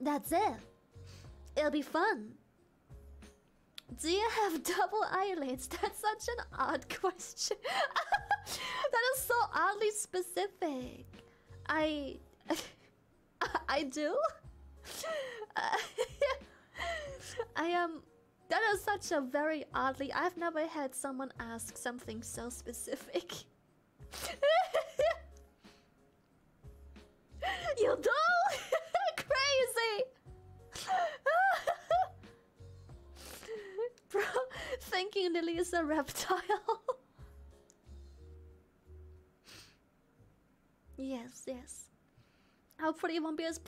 That's it. It'll be fun. Do you have double eyelids? That's such an odd question. that is so oddly specific. I. I do? I am. that is such a very oddly. I've never had someone ask something so specific. you do? Thinking Lily is a reptile. yes, yes. Hopefully, it won't be as